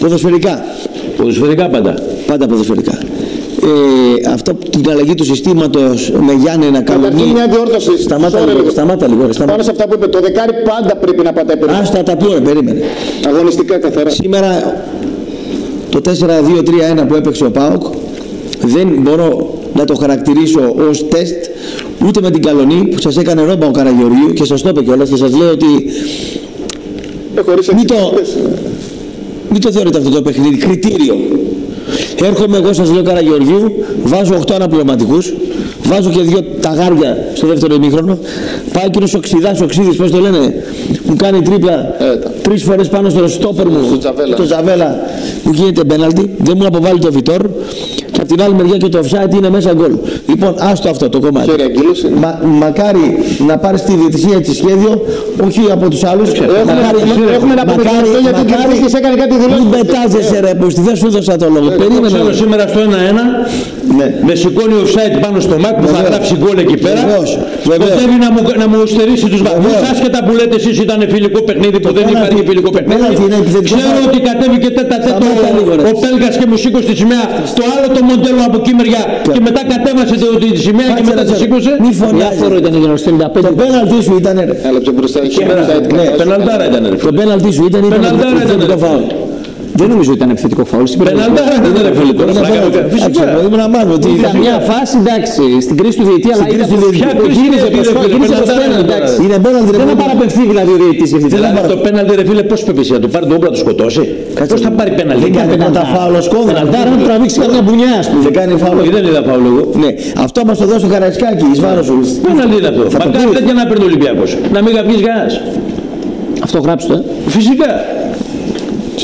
Ποδοσφαιρικά. Ποδοσφαιρικά πάντα. Πάντα ποδοσφαιρικά. Ε, αυτό την αλλαγή του συστήματος με Γιάννενα Καταρχήν Καλονί. μια διόρθωση. Σταμάτα Sorry, λίγο, σταμάτα λίγο. ρε, Πάνω Σταμάτα. σε αυτά που είπε, το δεκάρι πάντα πρέπει να πατάει περισσότερο. Άστα τα πω, ρε, περίμενε. Αγωνιστικά καθαρά. Σήμερα το 4-2-3-1 που έπαιξε ο ΠΑΟΚ δεν μπορώ να το χαρακτηρίσω ως τεστ ούτε με την Καλονή που σας έκανε ρόμπα ο Καραγεωργίου και σας το είπε κιόλας και σας λέω ότι Ε, χωρίς Μην το- εξηγήσεις. Μην το θεωρείτε αυτό το παιχνίδι κριτήριο. Έρχομαι εγώ σας λέω Καραγεωργίου, βάζω 8 αναπληρωματικούς, βάζω και δύο ταγάρια στο δεύτερο ημίχρονο, πάει εκείνος ο Ξηδάς, ο Ξίδης, πώς το λένε, μου κάνει τρίπλα Ε, τα- τρεις φορές πάνω στο στόπερ μου, Στο Τζαβέλα. το Τζαβέλα, μου γίνεται πέναλτι, δεν μου αποβάλει το Βιτόρ και από την άλλη μεριά και το offside είναι μέσα γκολ. Λοιπόν, άστο αυτό το κομμάτι. Χέρι αγγύλωση. Μα, μακάρι να πάρεις τη διαιτησία έτσι σχέδιο, όχι από τους άλλους. Έχουμε- έχουμε να πούμε και αυτό γιατί ο Κυριακής έκανε κάτι δηλώσεις. Μην πετάζεσαι ρε, που δεν σου δώσα το λόγο. Περίμενε. Ξέρω ρε. σήμερα στο 1-1 Ναι. με σηκώνει offside πάνω στο μάκ που θα Βεβαίως. γράψει γκολ εκεί πέρα. Βεβαίως. Βεβαίως. Σκοτεύει να μου, να μου στερήσει τους βαθμούς. Βεβαίως. Άσχετα που λέτε εσείς ήταν φιλικό παιχνίδι που δεν πέναλτι- υπάρχει φιλικό το παιχνίδι. πέναλτι είναι επιθετικό Ξέρω φάουλ. ότι κατέβηκε τέτα τέτο Σταμάτα λίγο, ρε. ο Πέλγας και μου σήκωσε τη σημαία. Στο άλλο το μοντέλο από εκεί μεριά. Και μετά κατέβασε το, τη σημαία και Κάτσε, μετά ρε, τη ρε. σήκωσε. Μη φωνάζεις. ήταν γύρω στο 95. Το πέναλτι σου ήταν. ρε. Έλα πιο μπροστά. Σήμερα, Offside ναι, καθαρά. πεναλτάρα ήταν ρε Το φίλε. πέναλτι σου ήταν. Δεν νομίζω ότι ήταν επιθετικό φάουλ. Πεναλτάρα ήταν ρε φίλε. Τώρα Είναι πλάκα πέναλτι. μου κάνει. Φυσικά. Εντάξει, Δεν να μάθουμε τι Ήταν μια φάση, εντάξει, στην κρίση του διαιτητή, αλλά κρίση είδα του πως διαιτητή. Ποια κρίση γύριζε του προς διαιτητή, γύριζε ρε, προς πεναλτάρα πέναλτι, τώρα. εντάξει. Είναι πέναλτι ρε. Δεν θα παιδί. παραπευθεί δηλαδή ο διαιτητής για αυτή τη Αλλά φάση. το πέναλτι ρε φίλε πώς πέπεσε να του πάρει το όπλο να το σκοτώσει. Πώς θα πάρει πέναλτι. Δεν κάνει πρώτα φάουλ ο Σκόδρα. Πεναλτάρα να τραβήξει κάποια μπουνιά, ας πούμε. Δεν κάνει φάουλ. Όχι, δεν είδα φάουλ εγώ. Ναι, αυτό μας το δώσει το Καραϊσκάκι, εις βάρος σου. Πέναλτι είναι αυτό. Θα το Μακάρι πεις. τέτοια να παίρνει ο Ολυμπιακός. Να μην γαμπείς γάς. Αυτό γράψτε. ε. Φυσικά.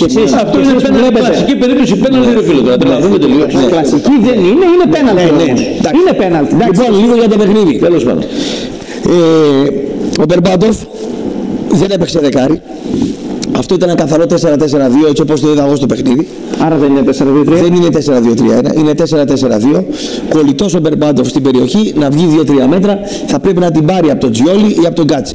Και εσείς, Αυτό και είναι εσείς που πέναλτι. βλέπετε. Κλασική περίπτωση πέναλτι ρε φίλε τώρα. Τρελαθούμε τελείως. Κλασική δεν είναι, είναι πέναλτι. Ναι, ναι, όμως. εντάξει. Είναι πέναλτι. εντάξει. Λοιπόν, λίγο για το παιχνίδι. Τέλος πάντων. Ε, ο Μπερμπάντοφ δεν έπαιξε δεκάρι. Αυτό ήταν ένα καθαρό 4-4-2 έτσι όπως το είδα εγώ στο παιχνίδι. Άρα δεν είναι 4-2-3. Δεν είναι 4-2-3-1, είναι 4-4-2. Κολλητός ο Μπερμπάντοφ στην περιοχή να βγει 2-3 μέτρα θα πρέπει να την πάρει από τον Τζιόλι ή από τον Κάτσε.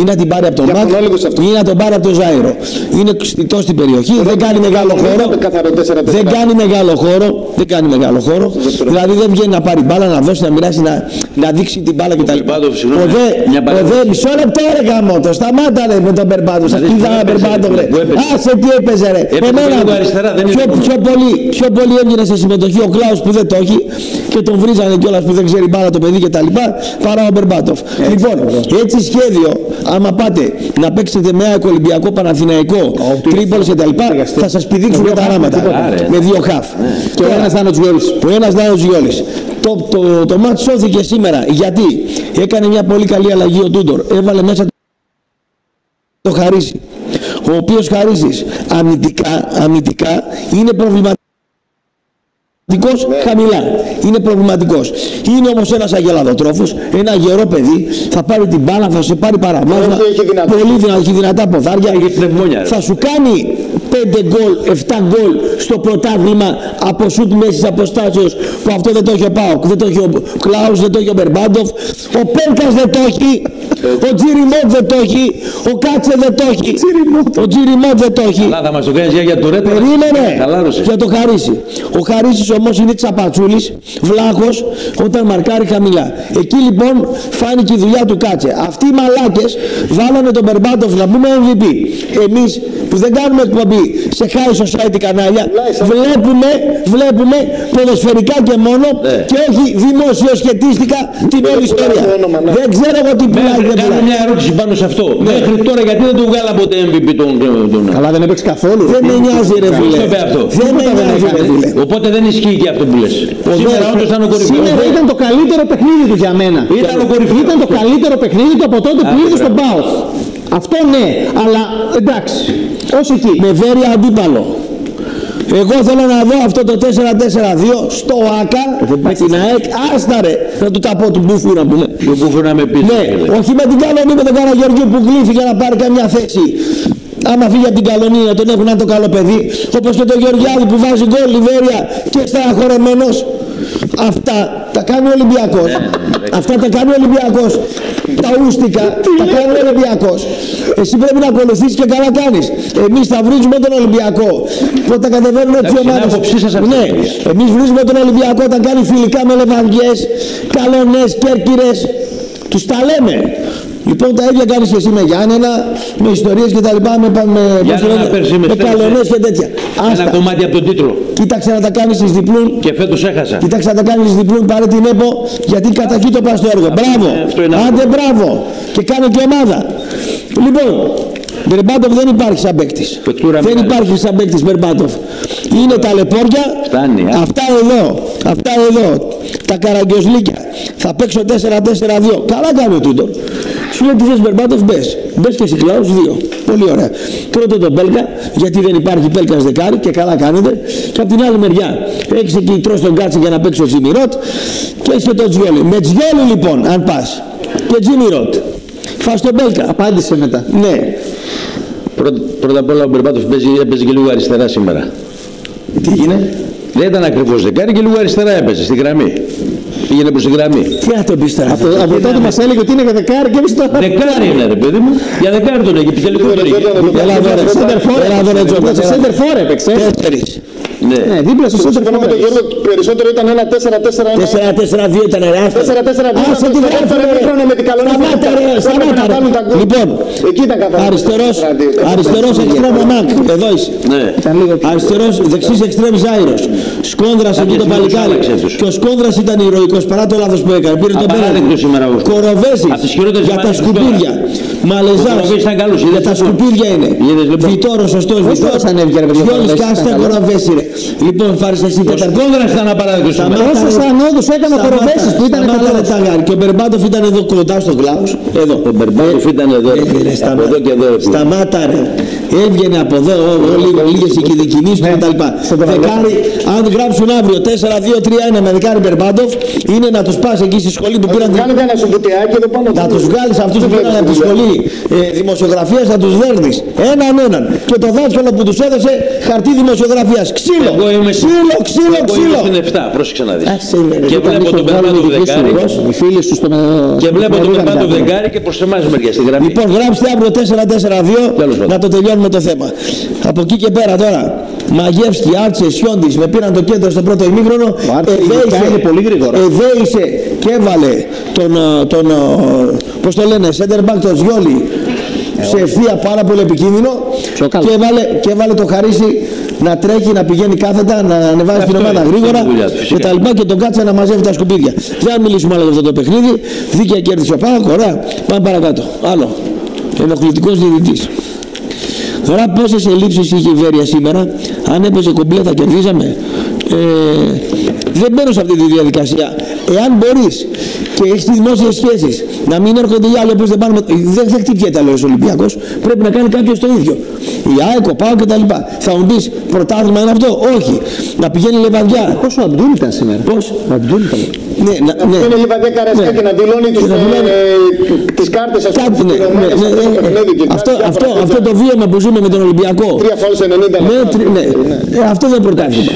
Ή να την πάρει από τον Μάκ Διαφωνώ λίγο σε αυτό. ή να τον πάρει από τον Ζάιρο. Είναι στιτό στην περιοχή, δεν κάνει μεγάλο χώρο. Είναι καθαρό 4-4. Δεν κάνει μεγάλο χώρο, δεν κάνει μεγάλο χώρο. Δηλαδή δεν βγαίνει να πάρει μπάλα, να δώσει, να μοιράσει, να, να δείξει την μπάλα κτλ. Μπερμπάντοφ, συγγνώμη, Ο δε, μια ο παρέμβαση. δε, μισό λεπτό ρε γάμο, το σταμάτα ρε με τον Μπερμπάντο. Σας δεις τι που είδα έπαιζε, Μπερμπάντο ρε. που έπαιζε. Άσε τι έπαιζε ρε. Έπαιζε Εμένα, λίγο αριστερά, δεν πιο, είναι πιο, πολύ, πιο πολύ έβγαινε σε συμμετοχή ο Κλάους που δεν το έχει και τον βρίζανε κιόλας που δεν ξέρει μπάλα το παιδί κτλ. Παρά ο Μπερμπάτοφ. Λοιπόν, έτσι σχέδιο, άμα πάτε να παίξετε με ΑΕΚ Ολυμπιακό Παναθηναϊκό, Τρίπολης κτλ. θα σας πηδήξουν τα ράματα. Άρε. Με δύο χαφ. Και ο ένας να είναι ο Τζιόλης. Που ένας να είναι ο Τζιόλης. Το, το, το μάτς σώθηκε σήμερα. Γιατί; Έκανε μια πολύ καλή αλλαγή ο Τούντορ. Έβαλε μέσα το Χαρίσι. Ο οποίος Χαρίσης αμυντικά, αμυντικά είναι προβληματικός χαμηλά. Είναι προβληματικός. Είναι όμως ένας αγελαδοτρόφος, ένα γερό παιδί, θα πάρει την μπάλα, θα σε πάρει παραμάζα, Έχει- έχει δυνατά. πολύ δυνατά, έχει δυνατά ποδάρια, Έχει πνευμόνια, ρε. θα σου κάνει 5 γκολ, 7 γκολ στο πρωτάθλημα από σουτ μέσης αποστάσεως που αυτό δεν το έχει ο Πάοκ, δεν το έχει ο Κλάους, δεν το έχει ο Μπερμπάντοφ, ο Πέρκας δεν το έχει, ο Τζιριμότ δεν το έχει, ο Κάτσε δεν το έχει, ο Τζιριμότ δεν το έχει. Αλλά θα μας το κάνεις για, για το ρέτο. Περίμενε Χαλάρωσες. για το Χαρίσι. Ο Χαρίσης όμως είναι τσαπατσούλης, βλάχος, όταν μαρκάρει χαμηλά. Εκεί λοιπόν φάνηκε η δουλειά του Κάτσε. Αυτοί οι μαλάκες βάλανε τον Μπερμπάτοφ να πούμε MVP. Εμείς που δεν κάνουμε εκπομπή σε high society κανάλια, βλέπουμε, βλέπουμε ποδοσφαιρικά και μόνο Ναι. και όχι δημοσιοσχετίστικα την όλη ιστορία. το όνομα, ναι. Δεν ξέρω εγώ τι πουλάει Μέχρι, δεν κάνω πουλάει. μια ερώτηση πάνω σε αυτό. Μέχρι τώρα γιατί δεν του βγάλα ποτέ MVP τον... τον... Αλλά δεν έπαιξε καθόλου. Δεν με νοιάζει ρε Ποιος φίλε. το είπε αυτό; Δεν με νοιάζει ρε φίλε. Οπότε δεν ισχύει και αυτό που λες. Σήμερα όντως ήταν ο κορυφαίος. Σήμερα ήταν το καλύτερο παιχνίδι του για μένα. Ήταν ο κορυφαίος. Ήταν το καλύτερο παιχνίδι του από τότε που Άντε, ήρθε στον μπράβο. ΠΑΟΚ. Αυτό ναι, αλλά εντάξει, ως εκεί. με βέρει αντίπαλο. Εγώ θέλω να δω αυτό το 4-4-2 στο ΆΚΑ με την ΑΕΚ. Άστα ρε, να του τα πω του Μπούφου να πούμε. Το που να με πεις. Ναι, φίλε. όχι με την Καλονή, με τον Καραγεωργίου που γλύφει να πάρει καμιά θέση. Άμα φύγει από την Καλονία τον έχουν να το καλό παιδί. Όπως και τον Γεωργιάδη που βάζει γκολ Λιβέρια και στεναχωρεμένος. Αυτά τα Τα κάνει ο Ολυμπιακός. Αυτά τα κάνει ο Ολυμπιακός. Τα ούστικα τα κάνει ο Ολυμπιακός. Εσύ πρέπει να ακολουθήσεις και καλά κάνεις. Εμείς θα βρίζουμε τον Ολυμπιακό. Πότε κατεβαίνουν έτσι οι Εντάξει, είναι ομάδες. άποψή σας αυτή, Ναι, παιδιά. εμείς βρίζουμε τον Ολυμπιακό όταν κάνει φιλικά με λεβαδιές, καλονές, κέρκυρες. Τους τα λέμε. Λοιπόν, τα ίδια κάνεις και εσύ με Γιάννενα, με ιστορίες και τα λοιπά, με, με, πώς το Γιάννενα λένε, πέρσι με με στέλνησε. καλονές και τέτοια. Ένα Άστα. κομμάτι από τον τίτλο. Κοίταξε να τα κάνεις εις διπλούν Και φέτος έχασα. Κοίταξε να τα κάνεις διπλούν, πάρε την ΕΠΟ, γιατί κατά εκεί το πας στο έργο. Μπράβο. είναι- αυτό είναι Άντε μπράβο. Και κάνε και ομάδα. Λοιπόν, Μπερμπάτοφ δεν υπάρχει σαν παίκτης. Παικτούρα Δεν μεγάλη. υπάρχει σαν παίκτης Μπερμπάτοφ. Είναι τα λεπόρια. Φτάνει, α. Αυτά εδώ. Αυτά εδώ. Τα καραγκιοζλίκια. Θα παίξω 4-4-2. Καλά κάνει ο Τούντορ. Σου λέει τι θες Μπερμπάτοφ μπες. Μπες και συγκλάους δύο. Πολύ ωραία. Πρώτο τον Πέλκα, γιατί δεν υπάρχει Πέλκας δεκάρι και καλά κάνετε. Και από την άλλη μεριά έχεις εκεί τρως τον Κάτσε για να παίξει ο Τζιμιρότ και έχεις και τον Τζιόλι. Με Τζιόλι λοιπόν, αν πας. Και Τζιμιρότ. Φας τον Πέλκα. Απάντησε μετά. Ναι. Πρώτα, πρώτα απ' όλα ο Μπερμπάτοφ παίζει, έπαιζε και λίγο αριστερά σήμερα. Τι γίνεται. Δεν ήταν ακριβώς δεκάρι και λίγο αριστερά έπαιζε στη γραμμή. Πήγαινε προς τη γραμμή. Τι να το πεις τώρα. Από, από τότε μας έλεγε ότι είναι για δεκάρι και εμείς τώρα... Δεκάρι είναι ρε παιδί μου. Για δεκάρι τον έχει. Επιτελικό τον έχει. Έλα εδώ ρε. Έλα εδώ ρε Τζόρνταν. Στο center for έπαιξε. Τέσσερις. Ναι. Ναι, δίπλα στο center Συμφωνώ for με τον έπαιξε. Γιώργο, περισσότερο ήταν ένα 4-4-1. 4-4-2 ήταν ρε. άστα. 4-4-2 Άσε τη ήταν γράφω, στο ρε. δεύτερο χρόνο με την καλονή. Σταμάτα ρε, Έπρεπε σταμάτα να ρε. βάλουν τα γκολ. Λοιπόν, Εκεί ήταν καθαρό. αριστερός, αριστερός εξτρέμ ο Μακ. Εδώ είσαι. Ναι. Ήταν λίγο πιο... Αριστερός, δεξής εξτρέμ Ζάιρος. Σκόνδρας εκεί το στιγμή παλικάρι. τους άλλαξε τους. Και ο Σκόνδρας ήταν ηρωικός παρά το λάθος που έκανε. Πήρε τον Απαράδεκτος πέναλτι. σήμερα ο Κοροβέζης Από τις χειρότερες για τα εμφανίσεις του σκουπίδια. Μαλεζάς Κοροβέζης ήταν καλός, για είδες, τα λοιπόν. σκουπίδια είναι. Είδες, λοιπόν. Βιτόρος, σωστός Βιτόρος. ώρες ανέβηκε, ρε παιδιά, ο Γιώργης Κοροβέζης, Κάστα ήταν καλός. Κοροβέση ρε. Λοιπόν, πάρεις εσύ τέταρτο. Κόντρας ήταν απαράδεκτο σήμερα. Σταμάτα, Όσες ρε. ανόδους έκανε ο Σταμάτα, Κοροβέσης που ήταν σταμάτα, ρε, κατάλαβος. Ταγάρη. Και ο Μπερμπάτοφ ήταν εδώ κοντά στο Κλάους. Εδώ. Ο Μπερμπάτοφ ήταν εδώ. Ε, ρε, Από σταμάτα. εδώ και εδώ. ρε, φίλε. Σταμάτα ρε. Έβγαινε από εδώ, ο- ο- λίγο, λίγες εκειδικινήσεις του κτλ. Δεκάρι, αν γράψουν αύριο 4-2-3-1 με δεκάρι Μπερμπάτοφ, είναι να τους πας εκεί στη σχολή που πήραν την Κάνετε ένα σουμπουτιάκι εδώ πάνω. να τους βγάλεις αυτούς που πήραν από τη σχολή ε, δημοσιογραφίας, να τους δέρνεις έναν έναν. Και το δάσκαλο που τους έδωσε χαρτί δημοσιογραφίας. Ξύλο, Εγώ είμαι στην- ξύλο, ξύλο, Εγώ είμαι ξύλο. στην 7, πρόσεξε να δεις. Άσε με, ρε. Και βλέπω τον Μπερμπάτοφ δεκάρι. Οι φίλοι σου στο... Και βλέπω τον στο- Μπερμπάτοφ δεκάρι και προς εμάς μεριά στη γραμμή. Λοιπόν, γράψτε αύριο 4-4-2 Τέλος πάντων. να το τελειώνουμε το θέμα. Από εκεί και πέρα τώρα, Μαγεύσκι, Άρτσε, Σιόντι με πήραν το κέντρο στο πρώτο ημίχρονο. Άρτσε ειδικά είναι πολύ γρήγορα. Εδέησε και έβαλε τον, ε, τον ε, πώς το λένε, center back τον Ζιόλι σε ευθεία πάρα πολύ επικίνδυνο Ψοκάλο. και έβαλε, και έβαλε το Χαρίσι να τρέχει, να πηγαίνει κάθετα, να ανεβάζει την Αυτό ομάδα είναι, γρήγορα αυτό είναι η δουλειά του, φυσικά. και τα λοιπά και τον κάτσε να μαζεύει τα σκουπίδια. Δεν θα μιλήσουμε άλλο για αυτό το παιχνίδι. Δίκαια κέρδισε ο Πάοκ, ωραία. Πάμε παρακάτω. Άλλο. Ενοχλητικός διαιτητής. Τώρα πόσες ελλείψεις είχε η Βέρεια σήμερα, αν έπαιζε κομπλέ θα κερδίζαμε; Ε, δεν μπαίνω σε αυτή τη διαδικασία. Εάν μπορείς και έχεις τις δημόσιες σχέσεις να μην έρχονται οι άλλοι όπως δεν πάνε, με- δεν θα χτυπιέται άλλο ο Ολυμπιακός, πρέπει να κάνει κάποιος το ίδιο. Η ΑΕΚ, ο ΠΑΟ και τα λοιπά. Θα μου πεις πρωτάθλημα είναι αυτό, όχι. Να πηγαίνει λεβαδιά. Πόσο ο Αμπτούλ ήταν σήμερα; Πώς; Ο Αμπτούλ ήταν. Ναι, να, ναι. Είναι λιβαδιά καρασκάκι Ναι. να δηλώνει τους, Και να δηλώνει- ε, τις κάρτες ας πούμε, Κάτι, ναι, ναι, πληρωμένες ναι, από το ναι, παιχνίδι και αυτό, κάτι αυτό, διάφορα αυτό τέτοια. το βίωμα που ζούμε με τον Ολυμπιακό. Τρία φάουλ σε 90 Ναι, λεπτά. τρι- ναι. Ε, αυτό δεν πρωτάθλημα.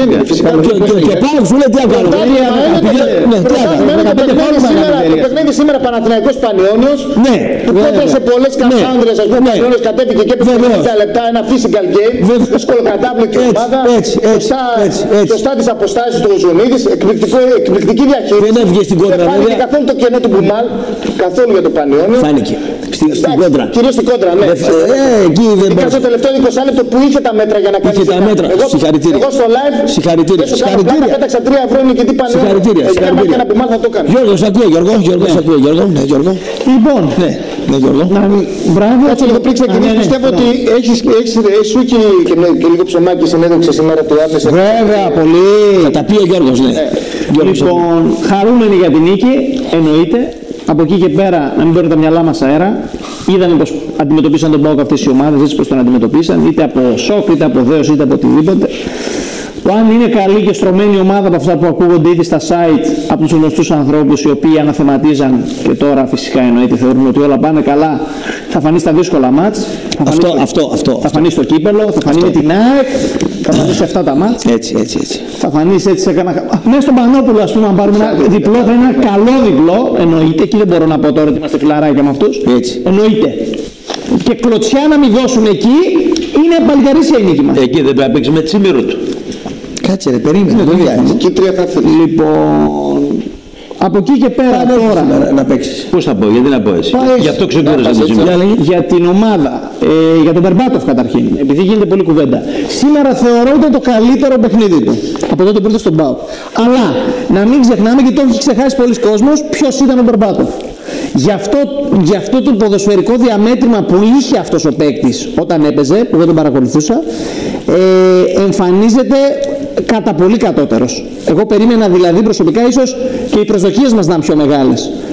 Είναι, φυσικά. Και, και, και ο Πάοκ σου λέει τι να κάνουμε. Πρωτάθλημα είναι το- Ναι, τι να πρωτάθλημα είναι το κάνουμε. παιχνίδι σήμερα- Το παιχνίδι σήμερα Παναθηναϊκός Πανιόνιος Ναι, που κόντρωσε πολλές κασάνδρες, ας πούμε, Ναι. Πανιόνιος κατέβηκε και έπαιξε Βεβαίως. 50 λεπτά ένα physical game, Βεβαίως. σκολοκατάπληκτη Έτσι, ομάδα, έτσι, έτσι, σωστά, έτσι, έτσι. σωστά τις αποστάσεις του Ζωνίδης, εκπληκτικό, εκπληκτική διαχείριση. Δεν έβγε στην κόντρα, Δεν φάνηκε βέβαια. καθόλου το κενό του Μπουμάλ, καθόλου για το Πανιόνιο. Φάνηκε. Στην, στην Εντάξει, κόντρα. Κυρίως στην κόντρα, ναι. Ε, ε, εκεί δεν Ειδικά μπορούσε. στο τελευταίο 20 λεπτό που είχε τα μέτρα για να κάνει Είχε τα ζημιά. μέτρα. Εγώ, Συγχαρητήρια. εγώ στο live Συγχαρητήρια. δεν σου κάνω Συγχαρητήρια. πλάκα, πέταξα 3 ευρώ νικητή Πανιόνιο. Συγχαρητήρια. Εκεί άμα συγχαρητήρια. και ένα Μπουμάλ θα το έκανε. Γιώργος, σ' ακούω Γιώργο. Γιώργο, σ' ακούω Γιώργο. Ναι, Γιώργο. Λοιπόν, Ναι, ναι, Γιώργο. να μπράβο. Κάτσε λίγο πριν Α, ξεκινήσει, ναι, ναι, πιστεύω μπράβο. ότι έχεις, έχεις, έχεις σου και, και, και λίγο ψωμάκι συνέντευξη σήμερα του Άρνεσαι. Βέβαια, πολύ. Θα τα πει ο Γιώργος, ναι. Γιώργος, Λοιπόν, χαρούμενοι για την νίκη, εννοείται. Από εκεί και πέρα να μην παίρνουν τα μυαλά μας αέρα. Είδαμε πώ αντιμετωπίσαν τον Πάοκ αυτές οι ομάδες, έτσι πώ τον αντιμετωπίσαν, είτε από σοκ, είτε από δέος, είτε από οτιδήποτε. Το αν είναι καλή και στρωμένη ομάδα από αυτά που ακούγονται ήδη στα site από τους γνωστούς ανθρώπους οι οποίοι αναθεματίζαν και τώρα φυσικά εννοείται θεωρούν ότι όλα πάνε καλά, θα φανεί στα δύσκολα μάτς, θα φανεί Αυτό, στο- αυτό, αυτό. θα φανεί στο κύπελο, θα φανεί με την ΑΕΚ, Θα φανείς σε αυτά τα μάτς. Έτσι, έτσι, έτσι. Θα φανείς έτσι σε κανένα. Α, Μέσα στον Πανόπουλο, ας πούμε, αν πάρουμε ένα διπλό, θα είναι ένα καλό διπλό. Εννοείται. Εκεί δεν μπορώ να πω τώρα ότι είμαστε φιλαράκια με αυτούς. Έτσι. Εννοείται. Και κλωτσιά να μην δώσουν εκεί είναι παλικαρίσια η νίκη μας. Εκεί δεν πρέπει να παίξει με τσίμερο του. Κάτσε ρε, περίμενε, δουλειά είναι. Εκεί τρία θα θέλει. Λοιπόν, από εκεί και πέρα Πάμε τώρα. σήμερα να παίξεις. Πώς θα πω, γιατί να πω εσύ; Πάει- Γι' αυτό ξεκούραζα Να, τη πας σήμερα. για την ομάδα, ε, για τον Μπερμπάτοφ καταρχήν, επειδή γίνεται πολλή κουβέντα. Σήμερα θεωρώ ότι ήταν το καλύτερο παιχνίδι του από τότε που ήρθε στον Πάο. Αλλά να μην ξεχνάμε, γιατί το έχει ξεχάσει πολλοί κόσμος, ποιος ήταν ο Μπερμπάτοφ. Γι' αυτό, γι' αυτό το ποδοσφαιρικό διαμέτρημα που είχε αυτός ο παίκτης όταν έπαιζε, που δεν τον παρακολουθούσα, ε, εμφανίζεται κατά πολύ κατώτερος. Εγώ περίμενα δηλαδή προσωπικά ίσως και οι προσδοκίες μας να είναι πιο μεγάλες.